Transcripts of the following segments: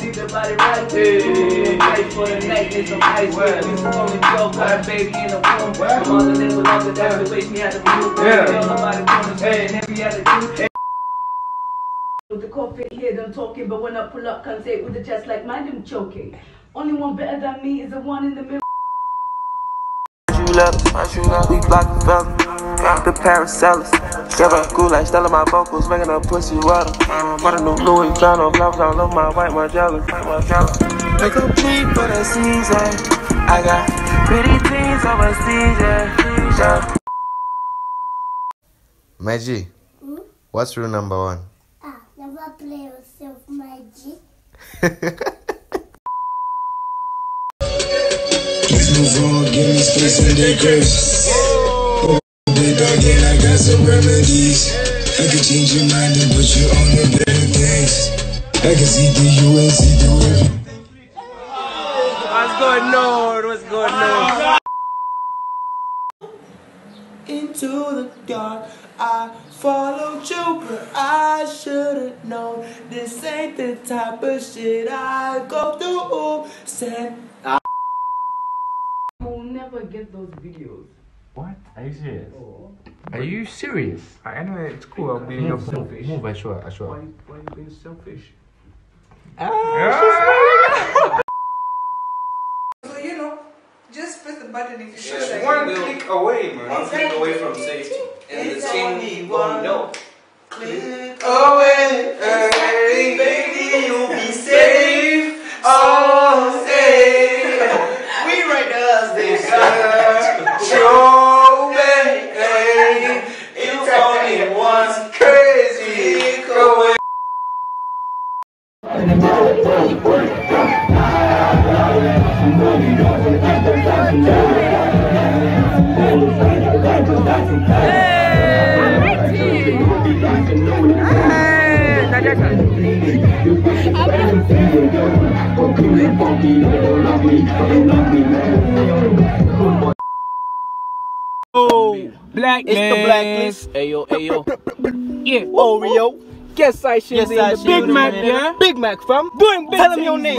Need the body right. Hey, place for the night, get some ice. We used to come and joke, got a baby in the room. My mother never loved it, that's the way she had to move. Yeah. Tell nobody come and every other dude. With the coffee hear them talking, but when I pull up, can't say it with the chest like mine, them choking. Only one better than me is the one in the middle. you left, my shoe left, we block the fella. The Paracelsus, give her cool like Stella, my vocals, making her pussy water. But I know Louis Vuitton, on flowers all over my white Margiela, white Margiela. Make a plea for the season. I got pretty things overseas, yeah. yeah. My G, what's rule number one? Ah, never play yourself, my G. Please move on, give me space in the grace. Big again, I got some remedies. I can change your mind and put you on the better things. I can see the you and see the way. What's going on? What's going on? Into the dark, I followed you, but I should've known this ain't the type of shit I go through. Said You will never get those videos. What? Are you serious? Oh. Are you serious? I know it's cool. I'll be your move, selfish. move, I sure, I sure. Why, why you being selfish? Ah, ah! So you know, just press the button if you feel like One it. click away, man. One click away from safety. And the team won't know. Click away, hey, baby, you'll be safe. Oh, Black It's the blacklist. Ayo, ayo. yeah, Oreo. Guess I should Yes, be I the should Big Mac, the- yeah? Big Mac, fam. Doing big Tell him your name.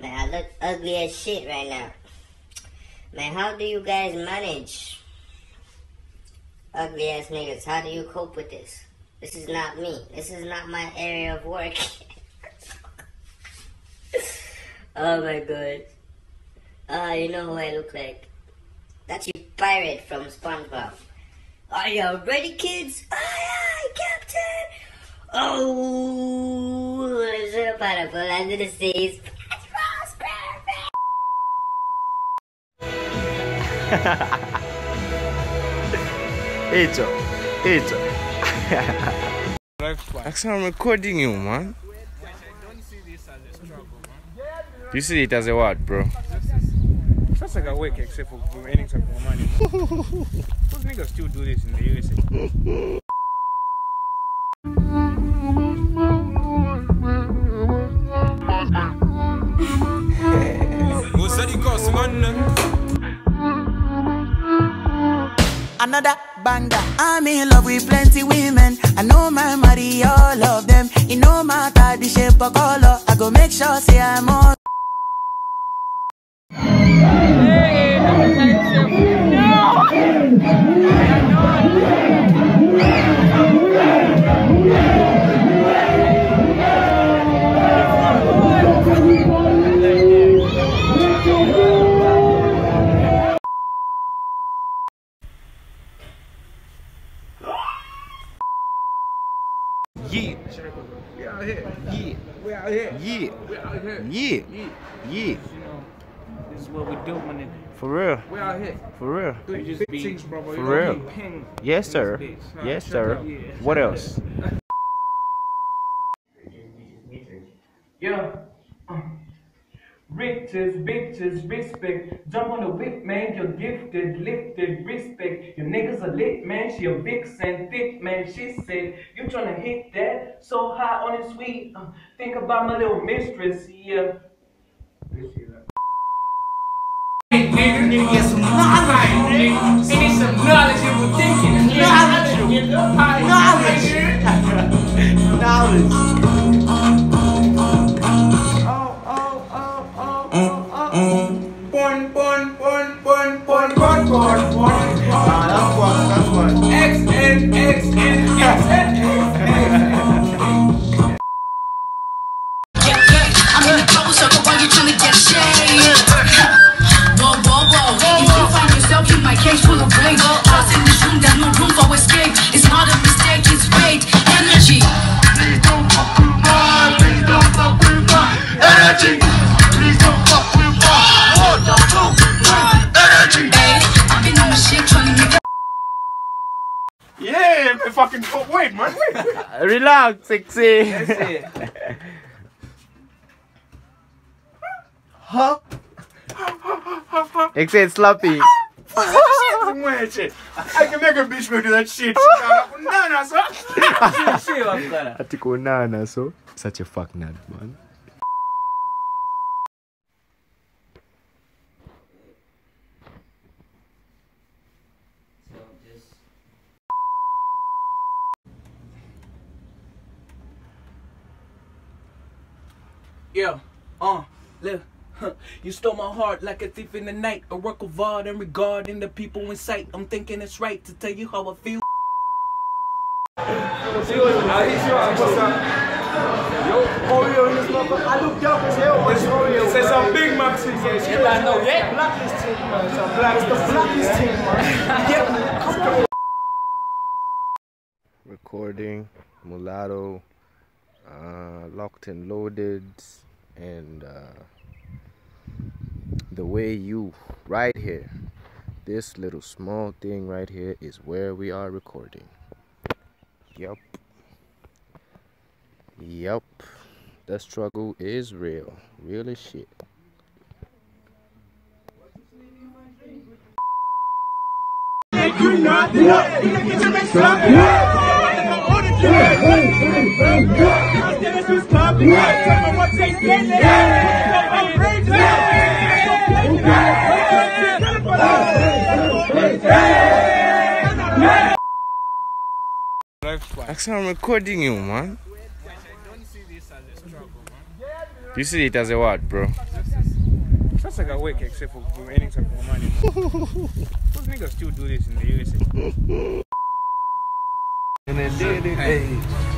Man, I look ugly as shit right now. Man, how do you guys manage? Ugly ass niggas, how do you cope with this? This is not me. This is not my area of work. oh my god. Ah, you know who I look like? That's your pirate from SpongeBob. Are you ready, kids? Aye, aye, Captain! Oh, in a pineapple under the seas. Hicho, hicho. Actually, I'm recording you, man. You see it as a what, bro? That's like a work except for for earning some more money. Those niggas still do this in the USA. Another banger. I'm in love with plenty women. I know my marry all of them. It no matter the shape or color. I go make sure say I'm all. Yeah. What we do, my nigga. For real. We out here. For real. We just be things, bro, bro. For You real. ping. Yes, sir. Bitch. Nah, Yes, sir. Yeah. What else? Yeah. Riches, bitches, respect. Jump on the whip, man. You're gifted, lifted, respect. Your niggas are lit, man. She a vixen, thick, man. She said, You tryna hit that so high on it, sweet. Uh, think about my little mistress, yeah. Nigga, some knowledge, nigga. It is some knowledge you were thinking. Knowledge. Knowledge. Knowledge. Bun, bun, bun, bun, bun, bun, bun, bun. Ah, No, no, sir. Shit, shit, I'm gonna. Ati kunana so. Such a fuck nut, man. Yeah, uh, look. huh, You stole my heart like a thief in the night. A work of art and regarding the people in sight. I'm thinking it's right to tell you how I feel. Oreo in this motherfucker. I look dope as hell. It's Oreo. Say some Big Macs in here. Yeah, I know. Yeah, blacklist team, man. It's a black, it's the blacklist team, man. Yeah, come on. Recording, mulatto, uh, locked and loaded, and uh, the way you right here. This little small thing right here is where we are recording. Yup. Yup. The struggle is real. Real as shit. Actually, I'm recording you, man. You see it as a what, bro? That's like a wake except for earning some more money. Those niggas still do this in the USA.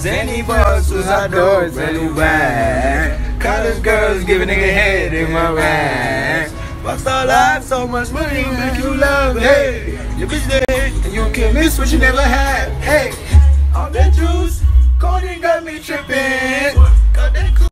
Zany boys who's outdoors and who bang. College girls give a nigga head in my rag. Rockstar life, so much money make you love. Hey, you bitch dead and you can't miss what you never had. Hey, all that juice, codeine got me tripping. Got that cool.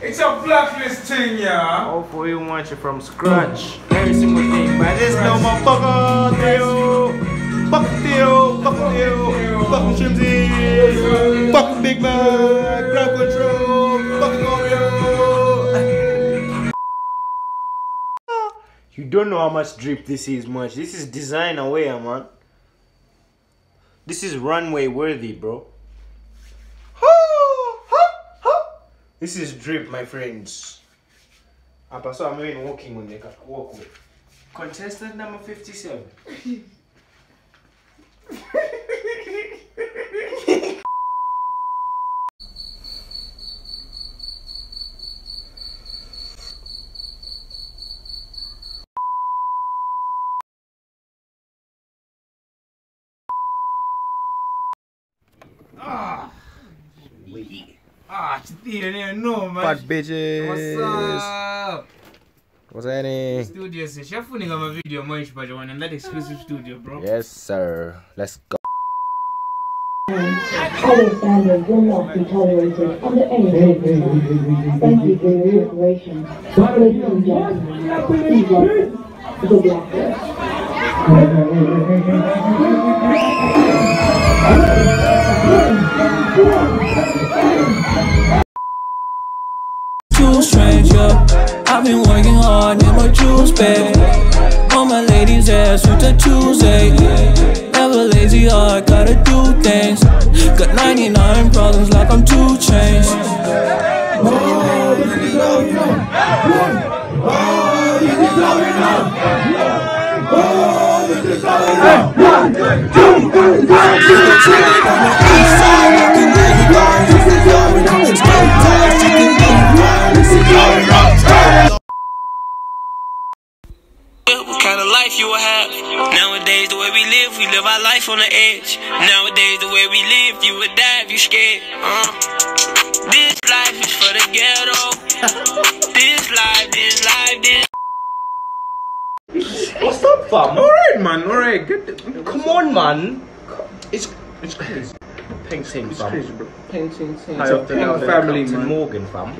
It's a blacklist thing, yeah. Hopefully you want you from scratch. Every single thing, but This no motherfucker, Theo. Fuck Theo, fuck Theo, fuck Shimzy, fuck Big Man, grab control, fuck Oreo. You don't know how much drip this is, much. This is designer wear, man. This is runway worthy, bro. This is drip, my friends. Ah, Apa so I'm even walking on the walkway. Contestant number 57. Ah. Ah, you didn't know, man. Fat bitches. What's up? What's happening? Studio se shafuninga mavideo maishi pajawana in that exclusive studio, bro. Yes, sir. Let's go. Higher standards will not be tolerated under any circumstances. Thank you for your cooperation. Ladies and gentlemen, please welcome I've been working hard in. On my lady's ass the Tuesday. Never lazy, I gotta do things. Got 99 problems like I'm 2 Chainz. What kind of life you will have? Nowadays, the way we live, we live our life on the edge. Nowadays, the way we live, you would die if you scared. Uh. This life is for the ghetto. this life, this life, this. What's up, fam? Alright, man, alright. Get the, Come on, man. It's it's crazy. Painting, It's fam. crazy, bro. Painting, thing. High up the Painting Down family, Captain man. Morgan, fam.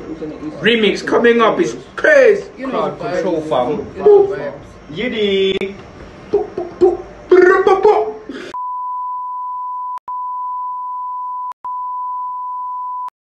remix coming up is crazy. Crowd control, fam. Yiddy.